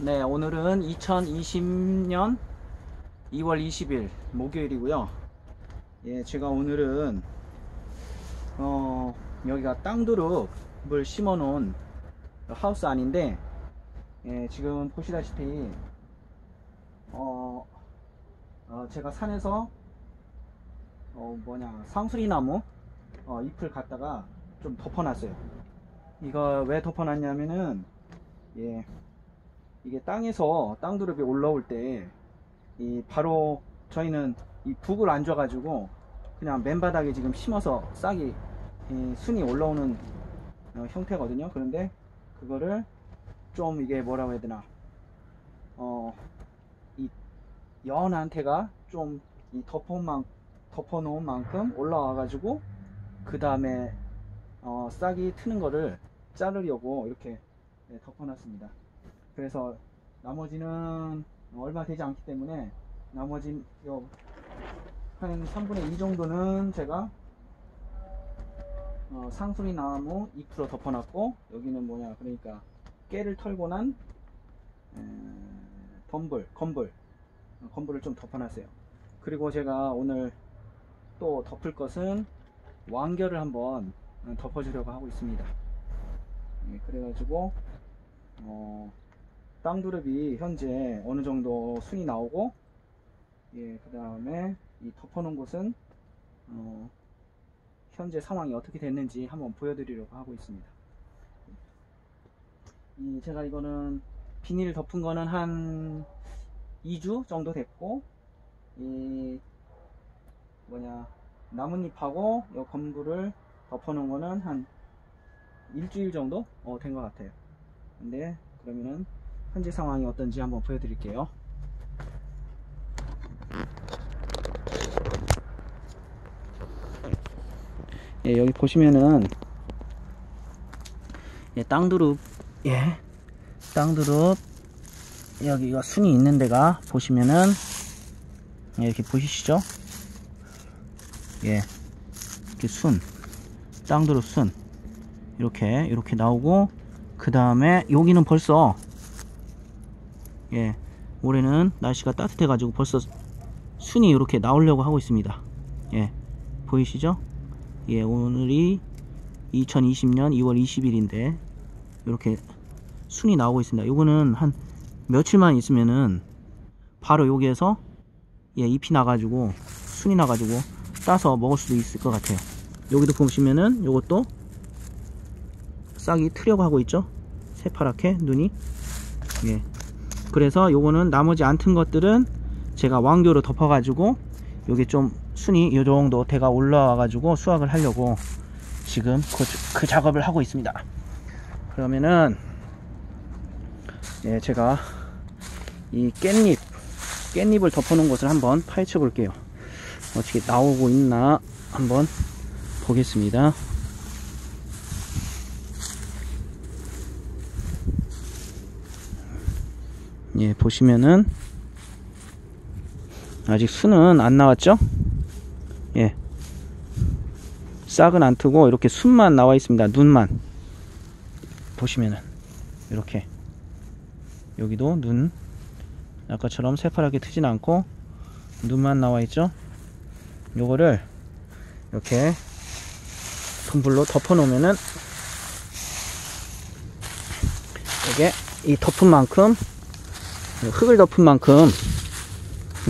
네, 오늘은 2020년 2월 20일 목요일이고요. 예, 제가 오늘은 어, 여기가 땅두릅을 심어 놓은 하우스 안인데 예, 지금 보시다시피 어, 어, 제가 산에서 어, 뭐냐 상수리나무 어, 잎을 갖다가 좀 덮어놨어요. 이거 왜 덮어놨냐면은 예, 이게 땅에서 땅두릅이 올라올 때 이 바로 저희는 이 북을 안 줘가지고 그냥 맨바닥에 지금 심어서 싹이 이 순이 올라오는 어, 형태거든요. 그런데 그거를 좀 이게 뭐라고 해야 되나 어 이 연한 태가 좀 이 덮어만 덮어놓은 만큼 올라와 가지고 그 다음에 어, 싹이 트는 거를 자르려고 이렇게 네, 덮어놨습니다. 그래서 나머지는 얼마 되지 않기 때문에 나머지 요한 3분의 2 정도는 제가 어, 상수리 나무 잎으로 덮어놨고 여기는 뭐냐 그러니까 깨를 털고 난 에, 덤불 건불 어, 건불을 좀 덮어놨어요. 그리고 제가 오늘 또 덮을 것은 왕결을 한번 어, 덮어주려고 하고 있습니다. 예, 그래가지고 어, 땅두릅이 현재 어느 정도 순이 나오고 예, 그 다음에 이 덮어놓은 곳은 어, 현재 상황이 어떻게 됐는지 한번 보여드리려고 하고 있습니다. 이 제가 이거는 비닐 덮은 거는 한 2주 정도 됐고 이 뭐냐 나뭇잎하고 이 건물을 덮어놓은 거는 한 일주일 정도 어, 된 것 같아요. 근데 그러면은 현재 상황이 어떤지 한번 보여드릴게요. 예, 여기 보시면은 예, 땅두릅 예, 땅두릅 여기가 순이 있는 데가 보시면은 예, 이렇게 보시시죠? 예, 이렇게 순 땅두릅 순 이렇게 이렇게 나오고 그 다음에 여기는 벌써 예 올해는 날씨가 따뜻해 가지고 벌써 순이 이렇게 나오려고 하고 있습니다. 예 보이시죠? 예 오늘이 2020년 2월 20일인데 이렇게 순이 나오고 있습니다. 요거는 한 며칠만 있으면은 바로 여기에서 예 잎이 나가지고 순이 나가지고 따서 먹을 수도 있을 것 같아요. 여기도 보시면은 요것도 싹이 트려고 하고 있죠? 새파랗게 눈이? 예 그래서 요거는 나머지 안 튼 것들은 제가 왕교로 덮어 가지고 요게 좀 순이 요 정도 대가 올라와 가지고 수확을 하려고 지금 그, 그 작업을 하고 있습니다. 그러면은 예 제가 이 깻잎 깻잎을 덮어 놓은 것을 한번 파헤쳐 볼게요. 어떻게 나오고 있나 한번 보겠습니다 예, 보시면은 아직 순은 안 나왔죠? 예. 싹은 안 트고 이렇게 순만 나와 있습니다. 눈만. 보시면은 이렇게 여기도 눈 아까처럼 새파랗게 트진 않고 눈만 나와 있죠? 요거를 이렇게 덤불로 덮어 놓으면은 이게 이 덮은 만큼 흙을 덮은 만큼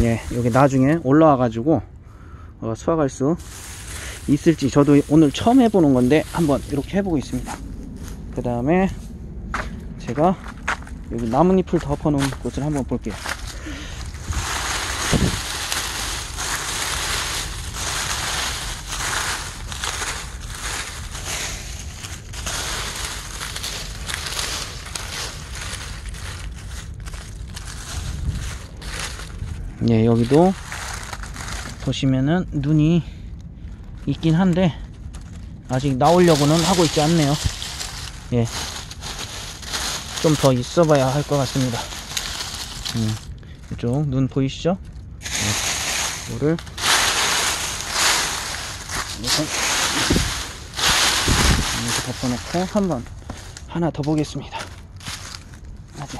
예 여기 나중에 올라와 가지고 어, 수확할 수 있을지 저도 오늘 처음 해보는 건데 한번 이렇게 해보고 있습니다. 그 다음에 제가 여기 나뭇잎을 덮어 놓은 곳을 한번 볼게요 예, 여기도 보시면은 눈이 있긴 한데 아직 나오려고는 하고 있지 않네요. 예. 좀 더 있어 봐야 할 것 같습니다. 음, 이쪽 눈 보이시죠? 네. 이거를 이렇게 덮어놓고 한번 하나 더 보겠습니다. 아직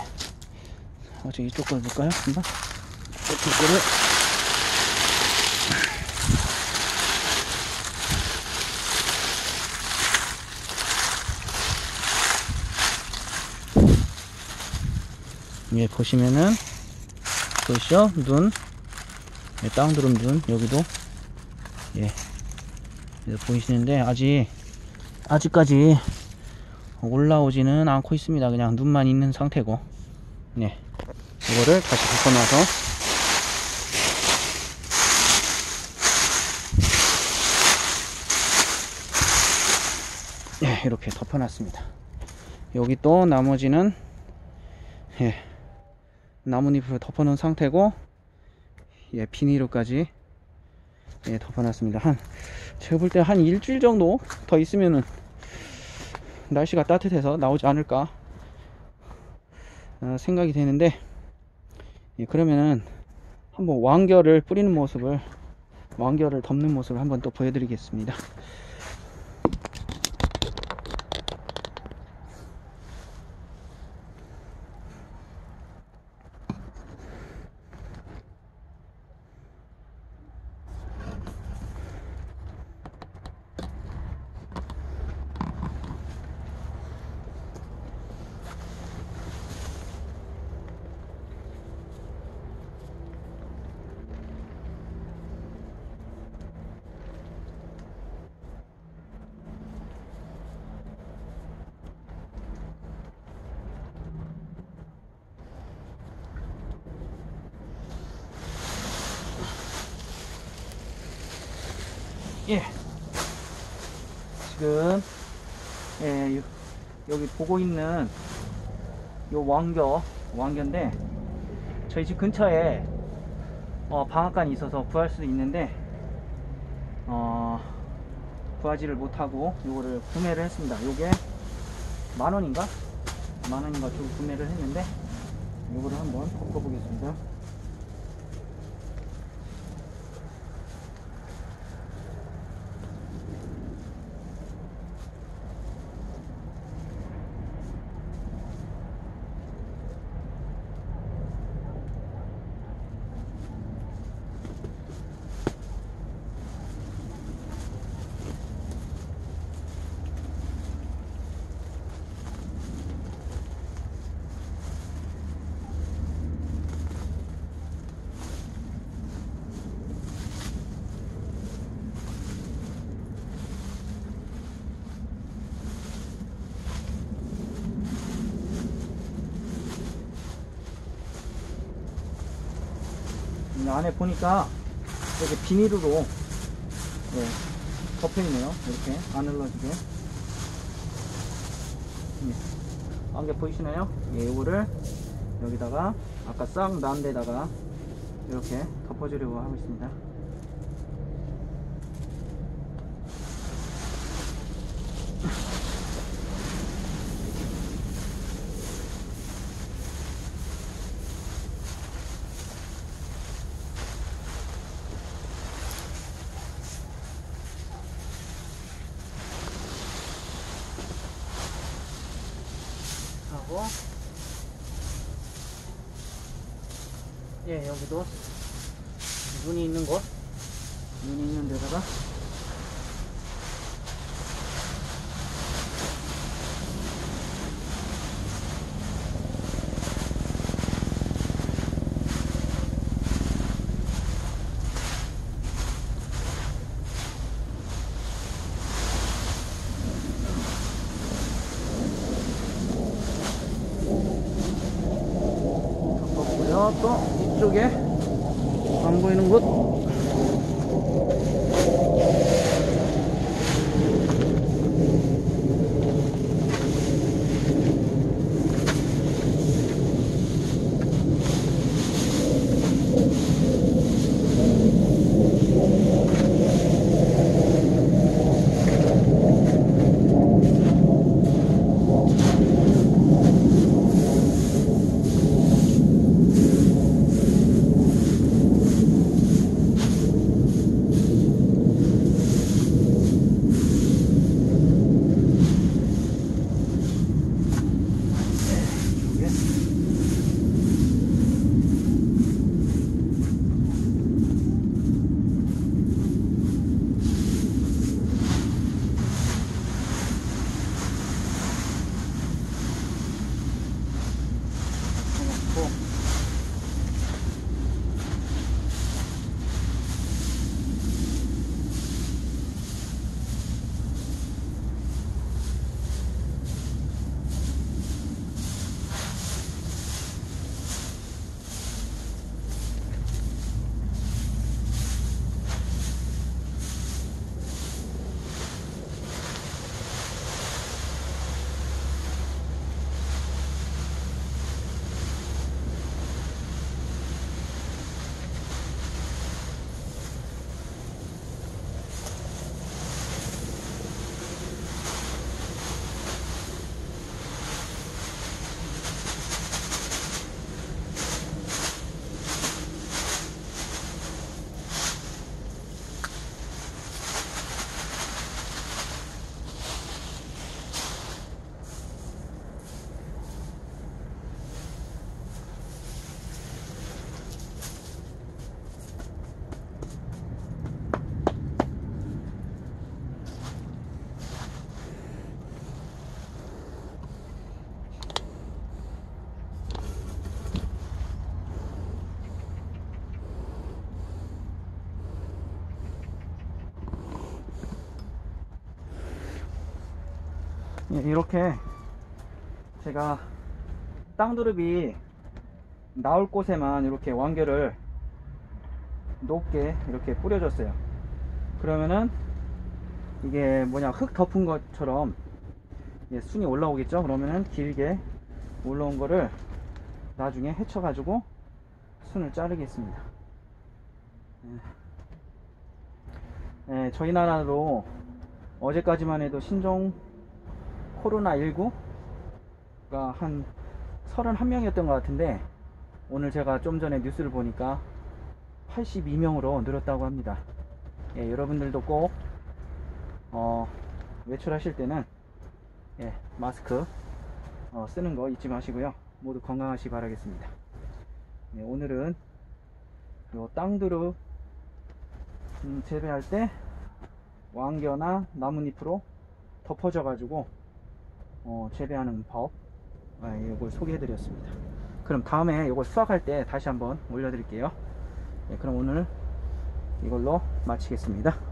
어, 저 이쪽 걸 볼까요? 한번? 거를. 예, 보시면은, 보이시죠? 눈. 예, 다운드럼 눈, 여기도. 예. 보이시는데, 아직, 아직까지 올라오지는 않고 있습니다. 그냥 눈만 있는 상태고. 네. 이거를 다시 덮어놔서 네, 이렇게 덮어놨습니다. 여기 또 나머지는 예, 나뭇잎을 덮어놓은 상태고 예, 비닐로까지 예, 덮어놨습니다. 한 제가 볼 때 한 일주일 정도 더 있으면은 날씨가 따뜻해서 나오지 않을까 어, 생각이 되는데 예, 그러면은 한번 왕결을 뿌리는 모습을 왕결을 덮는 모습을 한번 또 보여드리겠습니다. 예. 지금 예, 요, 여기 보고 있는 요 왕겨 왕겨인데 저희 집 근처에 어, 방앗간이 있어서 구할 수도 있는데 어, 구하지를 못하고 요거를 구매를 했습니다. 요게 만원인가? 만원인가 주고 구매를 했는데 요거를 한번 덮어보겠습니다. 안에 보니까 이렇게 비닐으로 네, 덮여 있네요. 이렇게 안 흘러지게. 네. 안개 보이시나요? 예, 이거를 여기다가 아까 싹 난 데다가 이렇게 덮어주려고 하고 있습니다. 예 여기도. 눈이 있는 곳. 눈이 있는 데다가 또 이쪽에 안 보이는 곳 이렇게 제가 땅두릅이 나올 곳에만 이렇게 완결을 높게 이렇게 뿌려줬어요. 그러면은 이게 뭐냐 흙 덮은 것처럼 예, 순이 올라오겠죠. 그러면은 길게 올라온 거를 나중에 헤쳐 가지고 순을 자르겠습니다. 예. 예, 저희 나라도 어제까지만 해도 신종 코로나19가 한 31명이었던 것 같은데 오늘 제가 좀 전에 뉴스를 보니까 82명으로 늘었다고 합니다. 예, 여러분들도 꼭 어, 외출하실 때는 예, 마스크 어, 쓰는 거 잊지 마시고요. 모두 건강하시 기 바라겠습니다. 예, 오늘은 요 땅두릅 음, 재배할 때 왕겨나 나뭇잎으로 덮어져 가지고 어, 재배하는 법 아, 이걸 소개해 드렸습니다. 그럼 다음에 이걸 수확할 때 다시 한번 올려 드릴게요. 예, 그럼 오늘 이걸로 마치겠습니다.